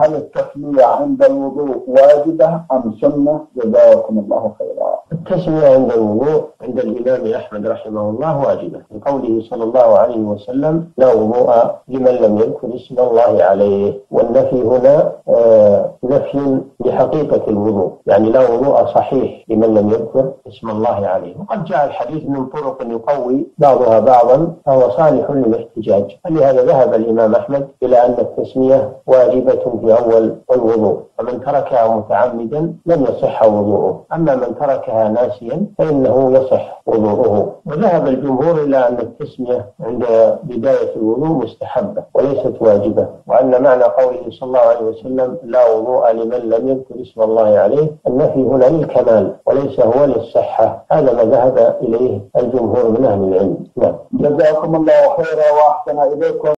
هل التسمية عند الوضوء واجبة أم سنة؟ جزاكم الله خيرا. التسمية عند الوضوء عند الإمام أحمد رحمه الله واجبة لقوله صلى الله عليه وسلم لا وضوء لمن لم يذكر اسم الله عليه والنفي هنا آه نفي لحقيقة الوضوء. يعني لا وضوء صحيح لمن لم يذكر اسم الله عليه. وقد جاء الحديث من طرق يقوي بعضها بعضا فهو صالح للاحتجاج. فلهذا ذهب الإمام أحمد إلى أن التسمية واجبة في أول الوضوء. فمن تركها متعمدا لم يصح وضوءه. أما من تركها ناسيا فإنه يصح وضوءه. وذهب الجمهور إلى أن التسمية عند بداية الوضوء مستحبة وليست واجبة وأن معنى قوله صلى الله عليه وسلم لا وضوء لمن لم يذكر اسم الله عليه النفي هنا للكمال وليس هو للصحة. هذا ما ذهب إليه الجمهور من أهل العلم. نعم. جزاكم الله خيرا وأحسن إليكم.